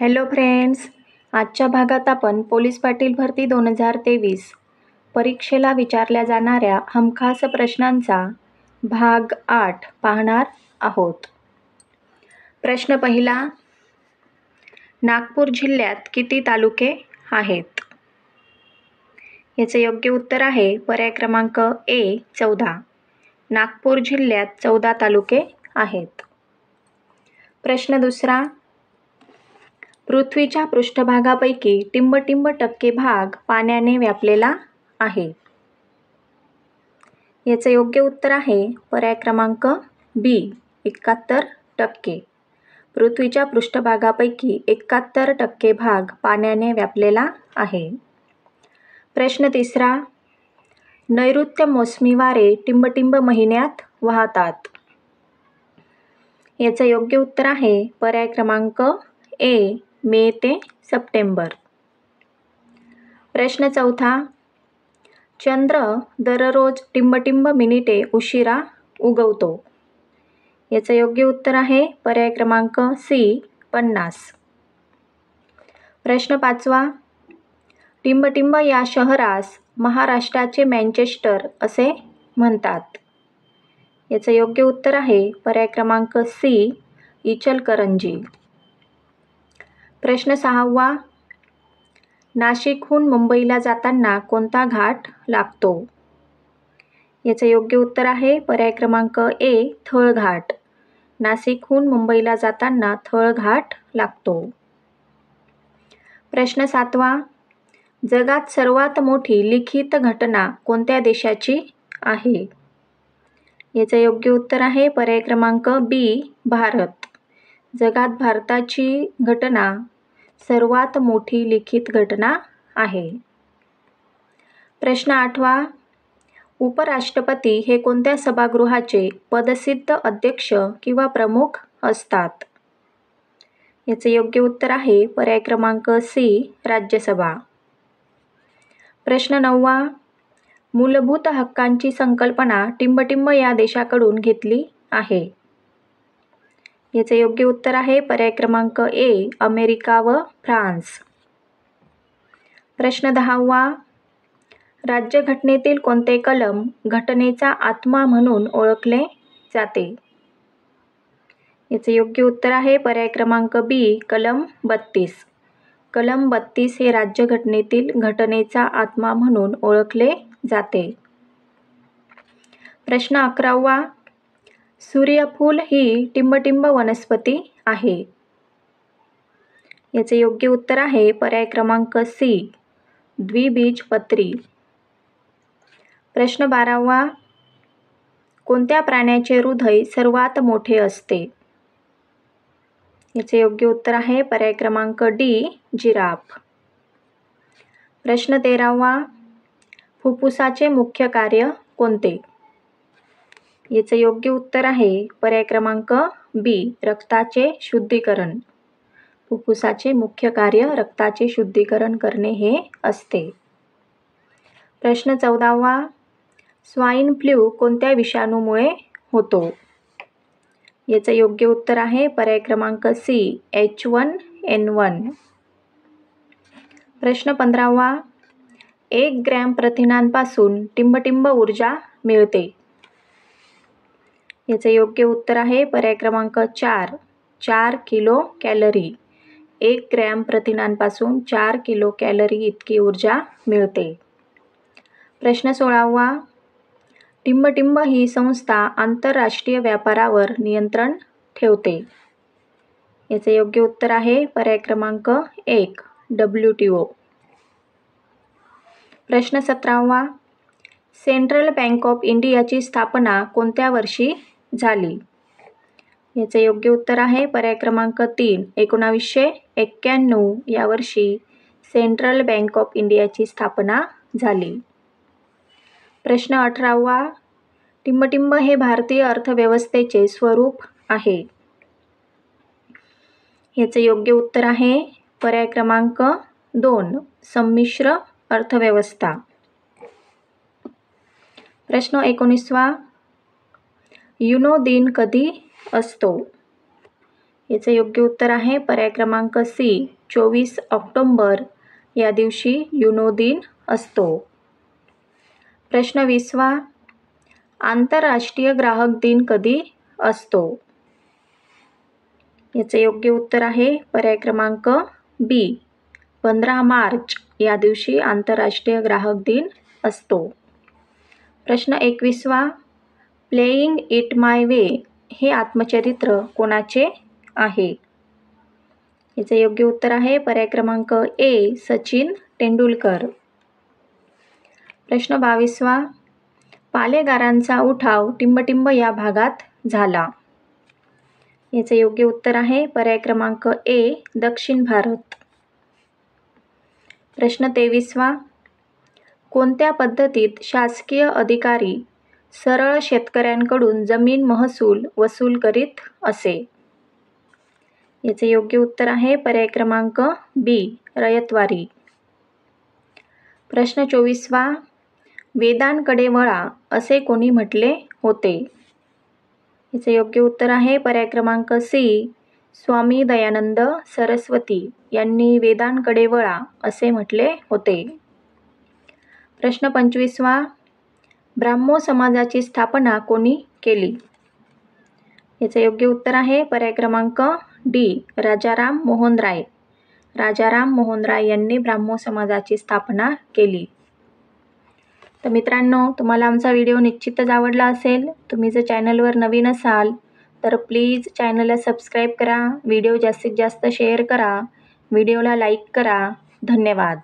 Hello friends आजच्या भागात आपण पोलीस पाटील भरती दोन हजार तेवीस परीक्षेला विचारल्या जाणाऱ्या हमखास प्रश्नांचा भाग आठ पाहणार आहोत. प्रश्न पहिला नागपूर जिल्ह्यात किती तालुके आहेत? याचं योग्य उत्तर आहे पर्याय क्रमांक ए चौदा. नागपूर जिल्ह्यात चौदा तालुके आहेत. प्रश्न दुसरा पृथ्वीच्या पृष्ठभागापैकी टिंबटिंब टक्के भाग पाण्याने व्यापलेला आहे. याचं योग्य उत्तर आहे पर्याय क्रमांक बी एकाहत्तर टक्के. पृथ्वीच्या पृष्ठभागापैकी एकाहत्तर टक्के भाग पाण्याने व्यापलेला आहे. प्रश्न तिसरा नैऋत्य मोसमी वारे टिंबटिंब महिन्यात वाहतात. याचं योग्य उत्तर आहे पर्याय क्रमांक ए मे ते सप्टेंबर. प्रश्न चौथा. चंद्र दररोज टिंबटिंब मिनिटे उशिरा उगवतो. याचं योग्य उत्तर आहे पर्याय क्रमांक सी पन्नास. प्रश्न पाचवा. टिंबटिंब या शहरास महाराष्ट्राचे मँचेस्टर असे म्हणतात. याचं योग्य उत्तर आहे पर्याय क्रमांक सी इचलकरंजी. प्रश्न सहावा. नाशिकहून मुंबईला जाताना कोणता घाट लागतो? याचं योग्य उत्तर आहे पर्याय क्रमांक ए थळघाट. नाशिकहून मुंबईला जाताना थळघाट लागतो. प्रश्न सातवा. जगात सर्वात मोठी लिखित घटना कोणत्या देशाची आहे? याचं योग्य उत्तर आहे पर्याय क्रमांक बी भारत. जगात भारताची घटना सर्वात मोठी लिखित घटना आहे. प्रश्न आठवा उपराष्ट्रपती हे कोणत्या सभागृहाचे पदसिद्ध अध्यक्ष किंवा प्रमुख असतात? याचे योग्य उत्तर आहे पर्याय क्रमांक सी राज्यसभा. प्रश्न नववा मूलभूत हक्कांची संकल्पना टिंबटिंब या देशाकडून घेतली आहे. याचे योग्य उत्तर आहे पर्याय क्रमांक ए अमेरिका व फ्रान्स. प्रश्न दहावा. राज्यघटनेतील कोणते कलम घटनेचा आत्मा म्हणून ओळखले जाते? याचे योग्य उत्तर आहे पर्याय क्रमांक बी कलम बत्तीस. कलम बत्तीस हे राज्यघटनेतील घटनेचा आत्मा म्हणून ओळखले जाते. प्रश्न अकरावा. सूर्यफूल ही टिंबटिंब वनस्पती आहे. याचे योग्य उत्तर आहे पर्याय क्रमांक सी द्विबीजपत्री प्रश्न बारावा कोणत्या प्राण्याचे हृदय सर्वात मोठे असते? याचे योग्य उत्तर आहे पर्याय क्रमांक डी जिराफ. प्रश्न तेरावा फुफ्फुसाचे मुख्य कार्य कोणते? याचं योग्य उत्तर आहे पर्याय क्रमांक बी रक्ताचे शुद्धीकरण. फुफ्फुसाचे मुख्य कार्य रक्ताचे शुद्धीकरण करणे हे असते. प्रश्न चौदावा स्वाईन फ्ल्यू कोणत्या विषाणूमुळे होतो? याचं योग्य उत्तर आहे पर्याय क्रमांक C H one N one. प्रश्न पंधरावा एक ग्रॅम प्रथिनांपासून टिंबटिंब ऊर्जा मिळते. याचं योग्य उत्तर आहे पर्याय क्रमांक चार. चार किलो कॅलरी. एक ग्रॅम प्रथिनांपासून चार किलो कॅलरी इतकी ऊर्जा मिळते. प्रश्न सोळावा. टिंबटिंब ही संस्था आंतरराष्ट्रीय व्यापारावर नियंत्रण ठेवते. याचे योग्य उत्तर आहे पर्याय क्रमांक एक डब्ल्यू टी ओ. प्रश्न सतरावा. सेंट्रल बँक ऑफ इंडियाची स्थापना कोणत्या वर्षी झाली. याचे योग्य उत्तर आहे पर्याय क्रमांक तीन एकोणावीसशे एक्क्याण्णव या वर्षी सेंट्रल बँक ऑफ इंडियाची स्थापना झाली. प्रश्न अठरावा टिंबटिंब हे भारतीय अर्थव्यवस्थेचे स्वरूप आहे. याचे योग्य उत्तर आहे पर्याय क्रमांक दोन संमिश्र अर्थव्यवस्था. प्रश्न एकोणीसवा युनो दिन कधी असतो? याचं योग्य उत्तर आहे पर्याय क्रमांक सी चोवीस ऑक्टोंबर या दिवशी युनो दिन असतो. प्रश्न विसवा आंतरराष्ट्रीय ग्राहक दिन कधी असतो? याचे योग्य उत्तर आहे पर्याय क्रमांक बी पंधरा मार्च या दिवशी आंतरराष्ट्रीय ग्राहक दिन असतो. प्रश्न एकविसवा प्लेईंग इट माय वे हे आत्मचरित्र कोणाचे आहे? याचे योग्य उत्तर आहे पर्याय क्रमांक ए सचिन तेंडुलकर. प्रश्न बावीसवा. पालेगारांचा उठाव टिंबटिंब या भागात झाला. याचे योग्य उत्तर आहे पर्याय क्रमांक ए दक्षिण भारत. प्रश्न तेवीसवा. कोणत्या पद्धतीत शासकीय अधिकारी सरळ शेतकऱ्यांकडून जमीन महसूल वसूल करीत असे. याचे योग्य उत्तर आहे पर्याय क्रमांक बी रयतवारी. प्रश्न चोवीसवा वेदांकडे वळा असे कोणी म्हटले होते? याचे योग्य उत्तर आहे पर्याय क्रमांक सी स्वामी दयानंद सरस्वती यांनी वेदांकडे वळा असे म्हटले होते. प्रश्न पंचवीसवा ब्राह्मो समाजाची स्थापना कोणी केली? याचं योग्य उत्तर आहे पर्याय क्रमांक डी राजाराम मोहन राय राजाराम मोहन राय यांनी ब्राह्मो समाजाची स्थापना केली. तर मित्रांनो तुम्हाला आमचा व्हिडिओ निश्चितच आवडला असेल तुम्ही जर चॅनलवर नवीन असाल तर प्लीज चॅनलला सबस्क्राईब करा व्हिडिओ जास्तीत जास्त शेअर करा व्हिडिओला लाईक करा. धन्यवाद.